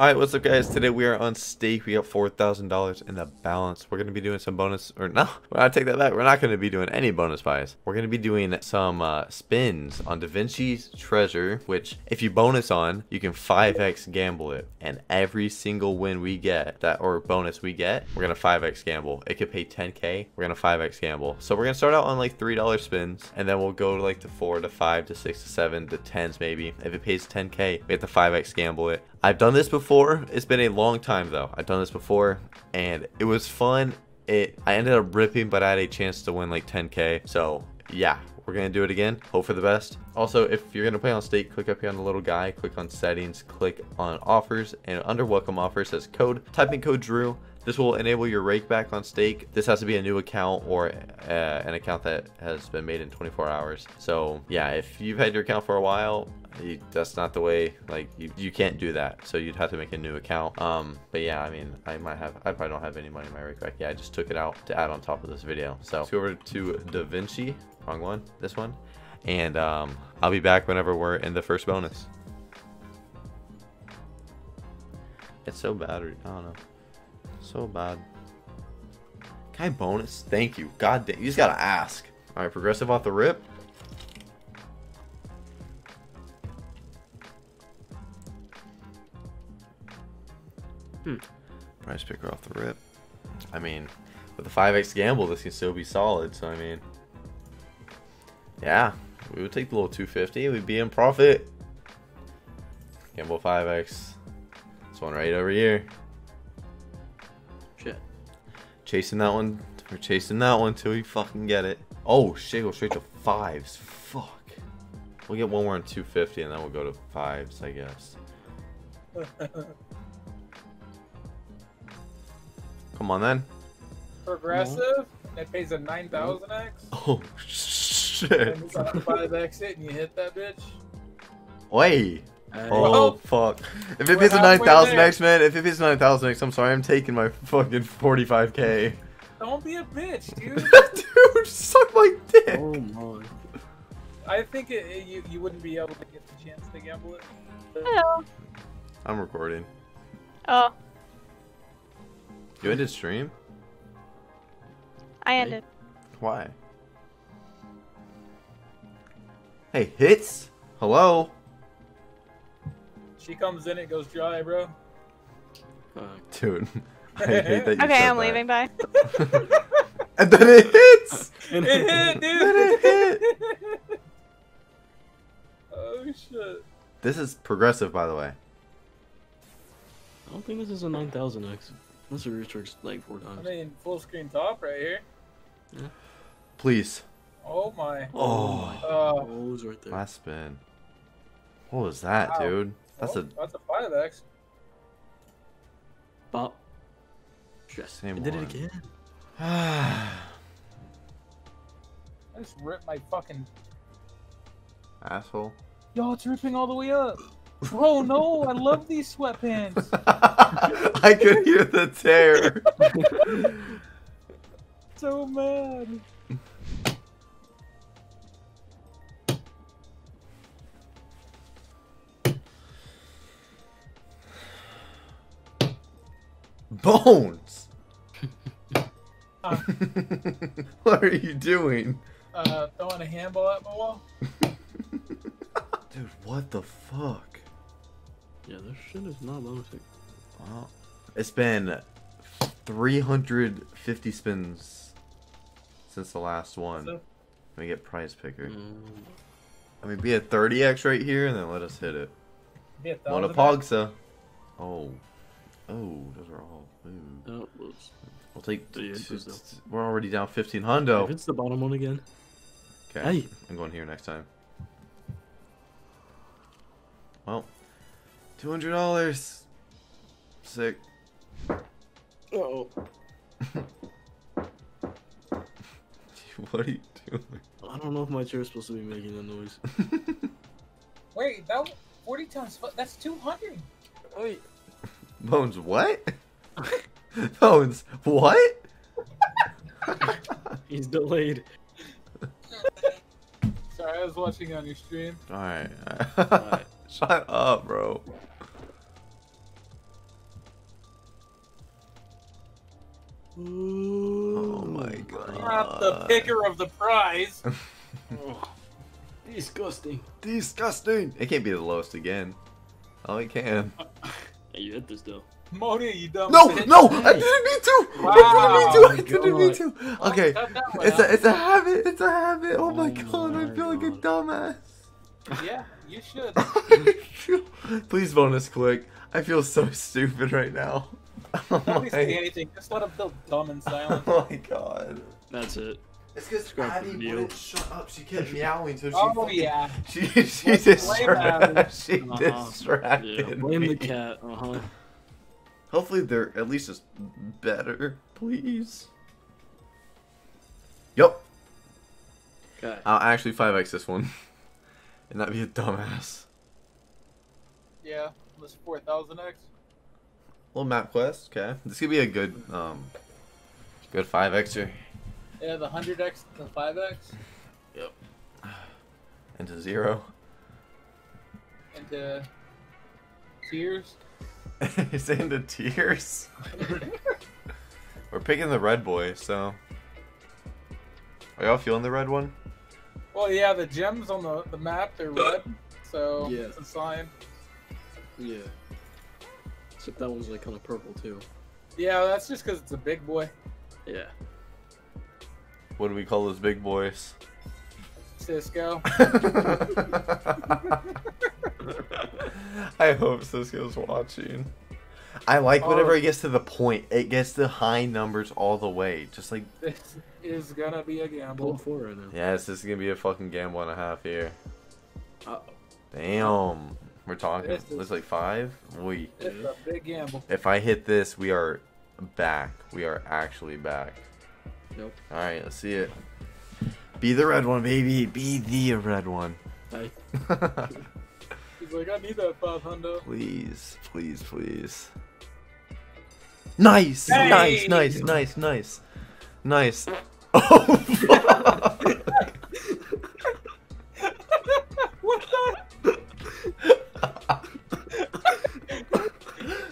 Alright, what's up guys? Today we are on stake. We got $4,000 in the balance. We're going to be doing some bonus, or no, I take that back. We're not going to be doing any bonus buys. We're going to be doing some uh, spins on Da Vinci's Treasure, which if you bonus on, you can 5x gamble it. And every single win we get, that or bonus we get, we're going to 5x gamble. It could pay 10k, we're going to 5x gamble. So we're going to start out on like $3 spins, and then we'll go to like the 4 to 5 to 6 to 7 to 10s maybe. If it pays 10k, we have to 5x gamble it. I've done this before. It's been a long time though. I've done this before and it was fun. It I ended up ripping, but I had a chance to win like 10k. So yeah, we're gonna do it again. Hope for the best. Also, if you're gonna play on stake, click up here on the little guy, click on settings, click on offers, and under welcome offer says code. Type in code Drew. This will enable your rake back on stake. This has to be a new account or uh, an account that has been made in 24 hours. So yeah, if you've had your account for a while, you, that's not the way like you, you can't do that. So you'd have to make a new account. Um but yeah i mean i might have i probably don't have any money in my rake yeah i just took it out to add on top of this video. So let's go over to da vinci wrong one this one. And um i'll be back whenever we're in the first bonus. It's so bad i don't know so bad can i bonus thank you god damn you just gotta ask all right progressive off the rip Hmm. Price picker off the rip. I mean, with a 5x gamble, this can still be solid. So, I mean, yeah, we would take the little 250. We'd be in profit. Gamble 5x. This one right over here. Chasing that one. We're chasing that one till we fucking get it. Oh, shit, go straight to fives. Fuck. We'll get one more on 250 and then we'll go to fives, I guess. Come on then. Progressive, it pays a 9000x. Oh shit. you got a 5x it and you hit that bitch. Wait. Hey. Oh Well, fuck. If it we're pays a halfway 9,000 there. X, man, if it pays a 9,000 X, I'm sorry, I'm taking my fucking 45k. Don't be a bitch, dude. Dude, suck my dick. Oh my. I think it, it- you, you wouldn't be able to get the chance to gamble it. Hello. I'm recording. Oh, You ended stream? I ended. Why? Hey, hits? Hello? She comes in, it goes dry, bro. Fuck. Dude, I hate that you Okay, said I'm that. leaving. Bye. and then it hits! It hit, Then it dude. oh shit. This is progressive, by the way. I don't think this is a 9000x. Unless it recharged like four times. I mean, full screen top right here. Yeah. Please. Oh my. Oh. Uh, Oh, it's right there. Last spin. What was that, Wow. dude? That's oh, a that's a 5x. Pop. Shit. Same I did one. it again. I just ripped my fucking. asshole. Yo, it's ripping all the way up. Bro, no, I love these sweatpants. I could hear the tear. so mad. Bones. Uh. what are you doing? Uh, throwing a handball at my wall. Dude, what the fuck? Yeah, this shit is not bonusing. Wow. It's been 350 spins since the last one. So- Let me get prize picker. Mm, I mean, be a 30x right here and then let us hit it. Be a One thousand Pogsa. Oh. Oh, those are all. Ooh. that was. We'll take. Yeah, two- it was we're already down 15 hundo. If it's the bottom one again. Okay. Hey. I'm going here next time. Well, $200. Sick. Oh. what are you doing? I don't know if my chair is supposed to be making that noise. Wait, that 40 times. fu- That's 200. Wait. Bones, what? Bones, what? He's delayed. Sorry, I was watching on your stream. Alright. Right. Shut up, bro. Ooh, oh my god. Drop the picker of the prize. disgusting. Disgusting. It can't be the lowest again. Oh, it can. Hey, you hit this though. Moni, you dumb No, bitch. no, I didn't mean to. I didn't mean to. I didn't mean to. Okay, cut that one it's a, it's a habit. It's a habit. Oh my Oh god, I my feel like a dumbass. Yeah, you should. Please bonus click. I feel so stupid right now. Oh Nobody say my, anything. Just let him feel dumb and oh silent. oh my god. That's it. It's because Scrap Abby the deal. wouldn't shut up. She kept meowing, so she Oh fucking- yeah. She she Let's blame distra- Abby. she Uh-huh. distracted Yeah, blame me. the cat. Uh huh. Hopefully they're at least just better, please. Yup. Okay. I'll actually 5x this one. And not be a dumbass. Yeah. This 4000X. Little map quest, okay. This could be a good um good 5xer Yeah, the 100X, the 5X, Yep. into zero. into tears. He's into tears. We're picking the red boy, so are y'all feeling the red one? Well, yeah, the gems on the, the map, they're red. So, Yeah. it's a sign. Yeah. Except that one's like kind of purple too. Yeah, that's just because it's a big boy. Yeah. What do we call those big boys? Cisco. I hope Cisco's watching. I like whenever it gets to the point. It gets the high numbers all the way. Just like, This is gonna be a gamble. four right now. yes, this is gonna be a fucking gamble and a half here. Uh, Damn. We're talking. This is- It's like five? We. It's a big gamble. If I hit this, we are back. We are actually back. Nope. Alright, let's see it. Be the red one, baby. Be the red one. Hey. He's like, I need that 500. please, please, please. Nice! Hey! Nice, nice, nice, nice. Nice. Oh, fuck. what the?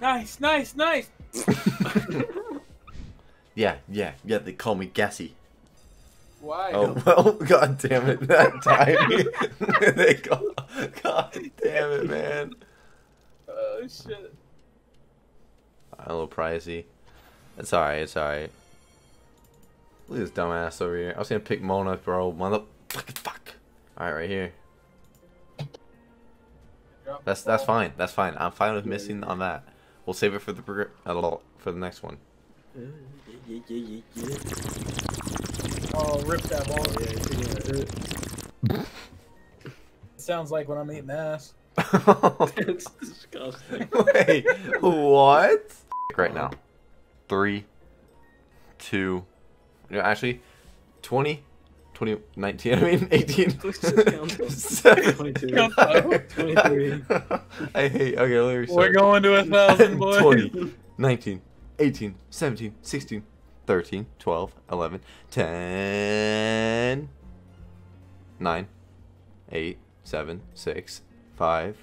Nice, nice, nice. Yeah, yeah, yeah, they call me Gassy. Why? Oh, well, god damn it, that time. they call, god damn it, man. Oh shit. A little pricey. It's alright, it's alright. Look at this dumbass over here. I was gonna pick Mona, bro. Mother fucking fuck. Alright, right here. That's that's fine. That's fine. I'm fine with missing on that. We'll save it for the for the next one. Yeah, yeah, yeah, yeah, yeah. Oh, rip that ball. Oh, yeah, you're taking that hurt. Sounds like when I'm eating ass. it's disgusting. Wait, what? Right now. Three, two, no, actually, 20, 20, 19, I mean 18, Please just count 7, 22, 23. I hate, okay, let me We're going to a thousand, boys. 20, 19, 18, 17, 16, 13, 12, 11, 10, 9, 8, 7, 6, 5,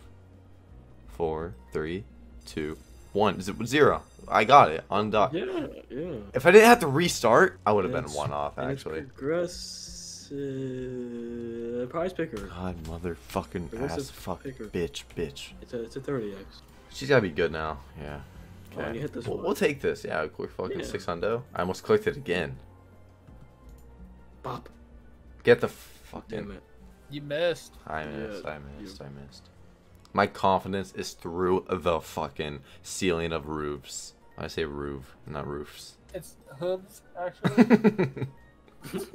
4, 3, 2, 1. Z- Zero. I got it. On dot. Yeah, yeah. If I didn't have to restart, I would have been one off, actually. Progressive prize picker. God, motherfucking ass fuck picker. bitch, bitch. It's a it's a 30x. She's gotta be good now. Yeah. Oh, and you hit this we'll, one. we'll take this. Yeah, quick fucking Yeah. six hundo. I almost clicked it again. Bop. Get the fucking. Damn it. You missed. I missed. Yeah, I missed. you- I missed. My confidence is through the fucking ceiling of roofs. I say roof, not roofs. It's hooves, actually.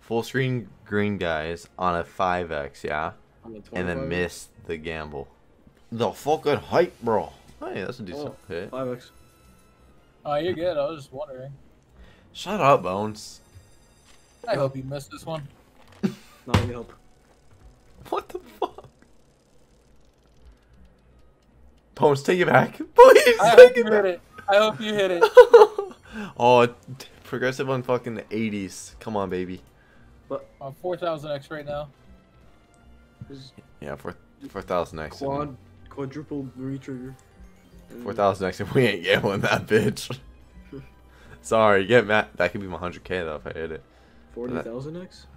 Full screen green guys on a 5x, yeah? On the And then miss the gamble. The fucking hype, bro. Oh, hey, that's a decent Oh, hit. 5x. oh, you're good. I was just wondering. Shut up, Bones. I hope you missed this one. Not gonna help. What the fuck? Bones, take it back. Please, I take hope you it hit back. it. I hope you hit it. oh, progressive on fucking the 80s. Come on, baby. I'm 4000x right now. Yeah, for 4,000 X. Quad, quadruple retrigger. 4,000 X, and we ain't gambling that bitch. Sorry, get mad. That could be my 100k though if I hit it. Forty thousand X.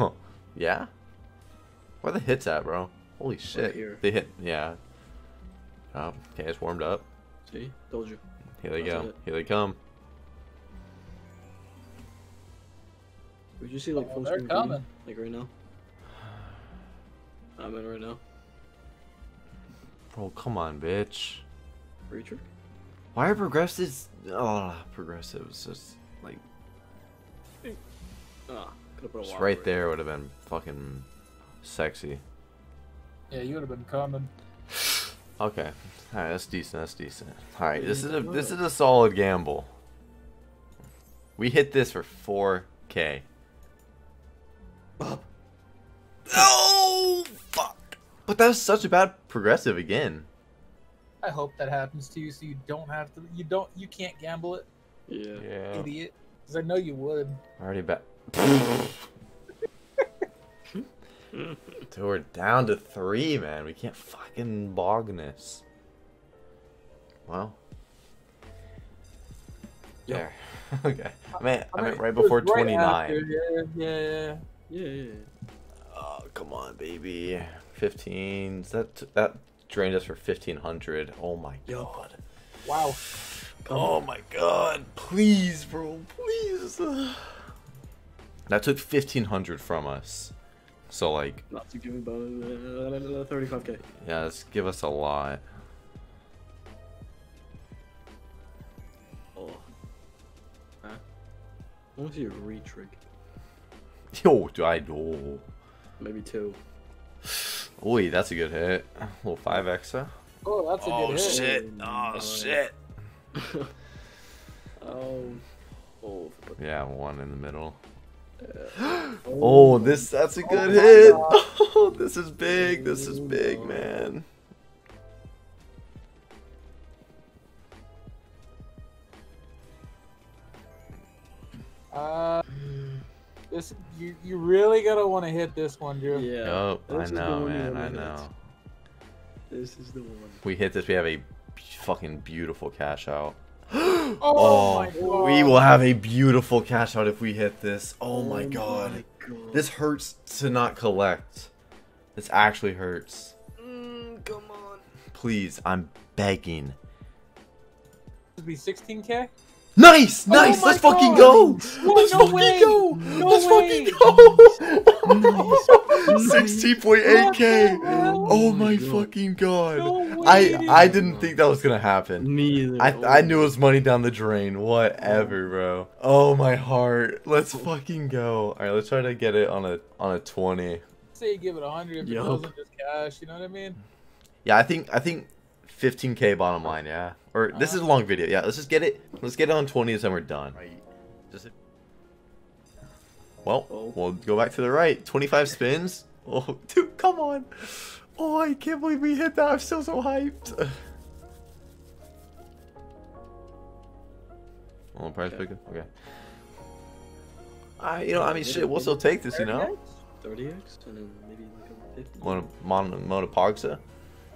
Oh, yeah? Where the hits at, bro? Holy shit. here. They hit, yeah. Oh, okay, it's warmed up. See, told you. Here they That's go. it. Here they come. Would you see like Oh, full they're screen video? coming. Like right now. I'm in right now. Bro, come on, bitch. Reacher. Why are progressives? Oh, progressives just like Ah, could have put a just wire right it. there would have been fucking sexy. Yeah, you would have been coming. Okay, all right, that's decent. That's decent. All right, this is a this is a solid gamble. We hit this for 4k. No, fuck. But that was such a bad progressive again. I hope that happens to you, so you don't have to. You don't. You can't gamble it, Yeah. Yeah. idiot. Because I know you would. Already bet. Dude, we're down to three, man. We can't fucking bog this. Well. There. okay. I meant, I meant right before right 29. after, Yeah, yeah, yeah. Yeah, yeah. yeah. Oh, come on, baby. 15. That that drained us for 1500. Oh my god. Wow. Oh my god. Please, bro. Please. That took 1500 from us. So like, Not to give about uh, 35k. yeah, let's give us a lot. Oh. Huh? I want to see a retrig. Yo, do I oh. Maybe two. Oi, that's a good hit. A little 5 extra. Oh, that's a Oh, good hit. Oh, shit. Oh, Oh shit. Um. Oh. Yeah, one in the middle. uh, Oh, this that's a good my hit. Oh, this is big. This is big, man. Uh, this you you really gotta want to hit this one, Drew. Yeah. Yup, I this is the know, man. I hit. know. This is the one. We hit this. We have a fucking beautiful cash out. Oh, Oh, my god. we will have a beautiful cash out if we hit this. Oh my god. my God. This hurts to not collect. This actually hurts. Mm, come on. Please, I'm begging. This would be 16k. Nice, nice. Oh Let's fucking go. No, Let's fucking way. go. No Let's way. fucking go. Nice. Sixteen point eight k. What the oh hell? Oh my God. fucking god. No I. I didn't think that was gonna happen. Me either. I Oh I knew it was money down the drain. Whatever, bro. Oh my heart. Let's oh. fucking go. All right, let's try to get it on a on a twenty. Say you give it 100 if it Yup. wasn't just cash. You know what I mean? Yeah, I think I think 15k bottom line. Yeah. Or this is a long video. Yeah, let's just get it. Let's get it on 20s and then we're done. Right. Just. Well, Oh. we'll go back to the right. 25 spins. Oh, dude, come on. Oh, I can't believe we hit that. I'm still so hyped. Oh, price Okay. picker. Okay. I, you know, I mean, shit. We'll still take this, you know. 30x and then maybe like a 50. Mon Mon Monopogsa.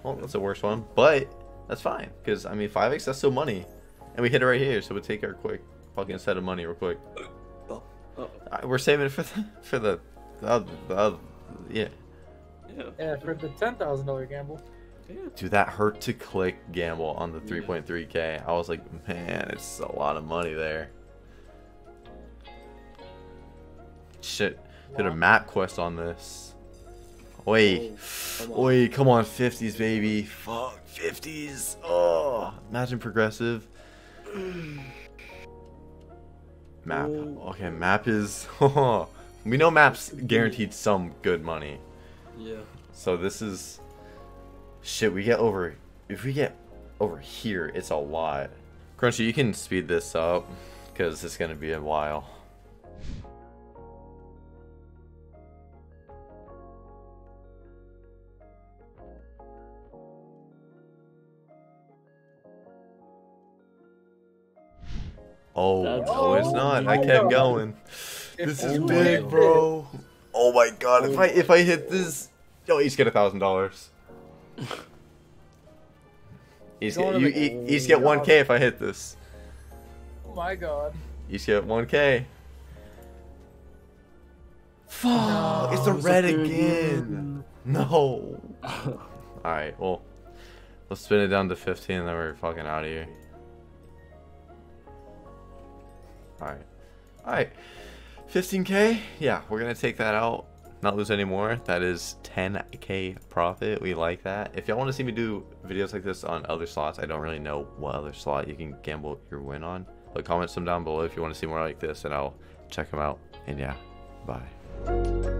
Well, that's the worst one, but that's fine because I mean, 5x that's still money, and we hit it right here, so we'll take our quick fucking set of money real quick. Oh, We're saving it for the for the, the, other, the other, yeah. yeah. Yeah, for the $10,000 gamble. Yeah. Dude, that hurt to click gamble on the 3.3k. I was like, man, it's a lot of money there. Shit, did a map quest on this. Wait. Oh, come. Wait, come on, 50s, baby. Fuck, 50s. Oh, imagine progressive. Map. Oh. Okay, map is. we know maps guaranteed some good money. Yeah. So this is. Shit, we get over. If we get over here, it's a lot. Crunchy, you can speed this up because it's gonna be a while. Oh, That's- no, it's not. I kept going. This is Oh big, bro. Oh my god! If I if I hit this, yo, each get a thousand dollars. Each Going get you e- each get one k if I hit this. Oh my god. Should get 1k. Fuck! it's a it's red a again. No. Alright, well. Let's spin it down to 15 and then we're fucking out of here. Alright. Alright. 15k? Yeah, we're gonna take that out. Not lose any more. That is 10k profit. We like that. If y'all want to see me do videos like this on other slots, I don't really know what other slot you can gamble your win on. But comment some down below if you want to see more like this and I'll check them out. And yeah, bye.